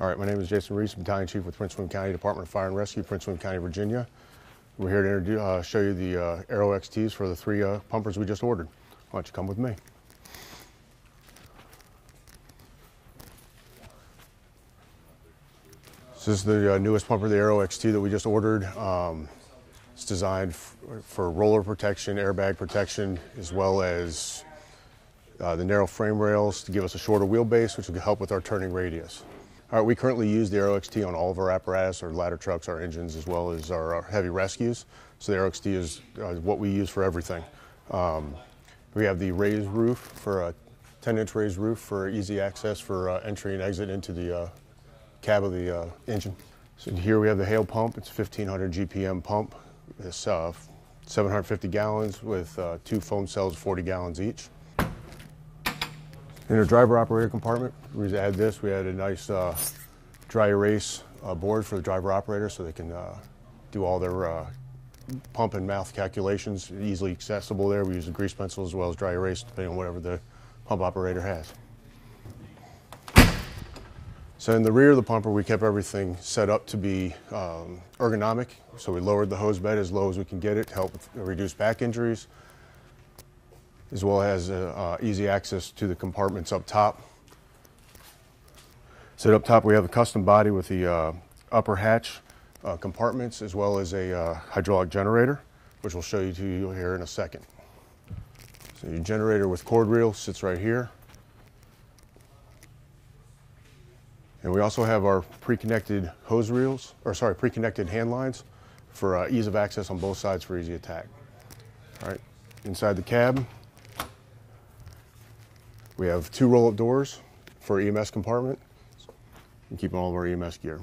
All right, my name is Jason Reese, Battalion Chief with Prince William County Department of Fire and Rescue, Prince William County, Virginia. We're here to introduce, uh, show you the uh, Arrow XTs for the three uh, pumpers we just ordered. Why don't you come with me? This is the uh, newest pumper, the Arrow XT that we just ordered. Um, it's designed for roller protection, airbag protection, as well as uh, the narrow frame rails to give us a shorter wheelbase, which will help with our turning radius. All right, we currently use the Arrow XT on all of our apparatus, our ladder trucks, our engines, as well as our, our heavy rescues. So the Arrow XT is uh, what we use for everything. Um, we have the raised roof for a 10-inch raised roof for easy access for uh, entry and exit into the uh, cab of the uh, engine. So here we have the Hale pump. It's a 1500 GPM pump. It's uh, 750 gallons with uh, two foam cells, 40 gallons each. In our driver operator compartment, we add this. We added a nice uh, dry erase uh, board for the driver operator so they can uh, do all their uh, pump and mouth calculations easily accessible there. We use a grease pencil as well as dry erase depending on whatever the pump operator has. So in the rear of the pumper, we kept everything set up to be um, ergonomic. So we lowered the hose bed as low as we can get it to help reduce back injuries, as well as uh, uh, easy access to the compartments up top. So up top, we have a custom body with the uh, upper hatch uh, compartments, as well as a uh, hydraulic generator, which we'll show you to you here in a second. So your generator with cord reel sits right here. And we also have our pre-connected hose reels, or sorry, pre-connected hand lines for uh, ease of access on both sides for easy attack. All right, inside the cab, we have two roll-up doors for EMS compartment and keeping all of our EMS gear.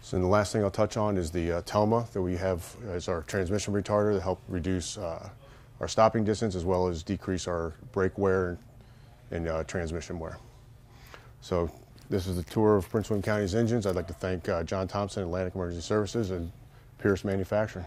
So the last thing I'll touch on is the uh, Telma that we have as our transmission retarder to help reduce uh, our stopping distance as well as decrease our brake wear and uh, transmission wear. So this is the tour of Prince William County's engines. I'd like to thank uh, John Thompson, Atlantic Emergency Services, and Pierce Manufacturing.